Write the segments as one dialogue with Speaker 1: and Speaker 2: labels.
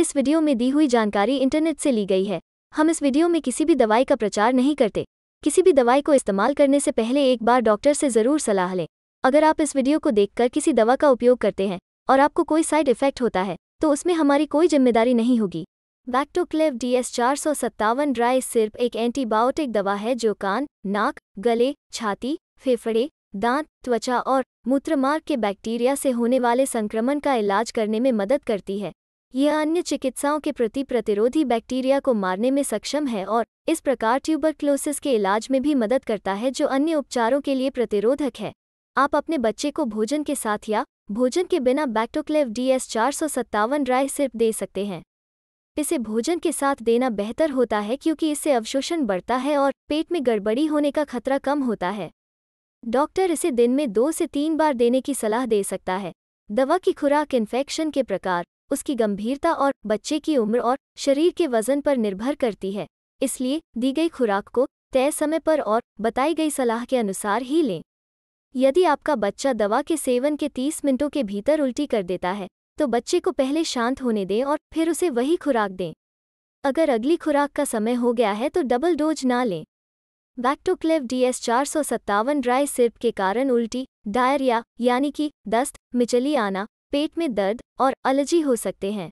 Speaker 1: इस वीडियो में दी हुई जानकारी इंटरनेट से ली गई है। हम इस वीडियो में किसी भी दवाई का प्रचार नहीं करते। किसी भी दवाई को इस्तेमाल करने से पहले एक बार डॉक्टर से ज़रूर सलाह लें। अगर आप इस वीडियो को देखकर किसी दवा का उपयोग करते हैं और आपको कोई साइड इफ़ेक्ट होता है तो उसमें हमारी कोई ज़िम्मेदारी नहीं होगी। बैक्टोक्लेव डी एस चार सौ सत्तावन ड्राई सिर्फ़ एक एंटीबायोटिक दवा है जो कान, नाक, गले, छाती, फेफड़े, दांत, त्वचा और मूत्रमार्ग के बैक्टीरिया से होने वाले संक्रमण का इलाज करने में मदद करती है। यह अन्य चिकित्साओं के प्रति प्रतिरोधी बैक्टीरिया को मारने में सक्षम है और इस प्रकार ट्यूबरक्लोसिस के इलाज में भी मदद करता है, जो अन्य उपचारों के लिए प्रतिरोधक है। आप अपने बच्चे को भोजन के साथ या भोजन के बिना बैक्टोक्लेव डी एस चार सौ सत्तावन ड्राई सिर्फ़ दे सकते हैं। इसे भोजन के साथ देना बेहतर होता है, क्योंकि इससे अवशोषण बढ़ता है और पेट में गड़बड़ी होने का खतरा कम होता है। डॉक्टर इसे दिन में दो से तीन बार देने की सलाह दे सकता है। दवा की खुराक इन्फेक्शन के प्रकार उसकी गंभीरता और बच्चे की उम्र और शरीर के वज़न पर निर्भर करती है, इसलिए दी गई खुराक को तय समय पर और बताई गई सलाह के अनुसार ही लें। यदि आपका बच्चा दवा के सेवन के 30 मिनटों के भीतर उल्टी कर देता है तो बच्चे को पहले शांत होने दें और फिर उसे वही खुराक दें। अगर अगली खुराक का समय हो गया है तो डबल डोज ना लें। बैक्टोक्लेव डी एस चार सौ सत्तावन ड्राई सिर्प के कारण उल्टी, डायरिया, यानी कि दस्त, मिचली आना पेट में दर्द और एलर्जी हो सकते हैं।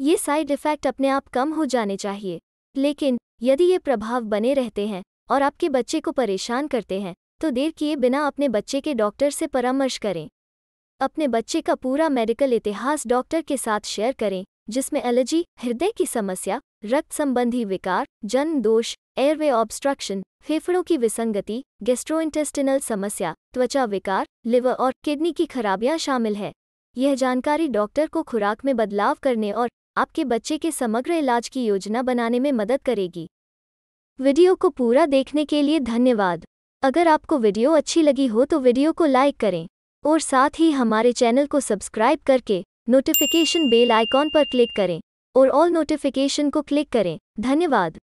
Speaker 1: ये साइड इफ़ेक्ट अपने आप कम हो जाने चाहिए। लेकिन, यदि ये प्रभाव बने रहते हैं और आपके बच्चे को परेशान करते हैं तो देर किए बिना अपने बच्चे के डॉक्टर से परामर्श करें। अपने बच्चे का पूरा मेडिकल इतिहास डॉक्टर के साथ शेयर करें, जिसमें एलर्जी, हृदय की समस्या, रक्त संबंधी विकार जन्म दोष, एयरवे ऑब्स्ट्रक्शन, फेफड़ों की विसंगति गेस्ट्रोइंटेस्टिनल समस्या, त्वचा विकार, लिवर और किडनी की खराबियाँ शामिल है। यह जानकारी डॉक्टर को खुराक में बदलाव करने और आपके बच्चे के समग्र इलाज की योजना बनाने में मदद करेगी। वीडियो को पूरा देखने के लिए धन्यवाद। अगर आपको वीडियो अच्छी लगी हो तो वीडियो को लाइक करें और साथ ही हमारे चैनल को सब्सक्राइब करके नोटिफिकेशन बेल आइकॉन पर क्लिक करें और ऑल नोटिफिकेशन को क्लिक करें। धन्यवाद।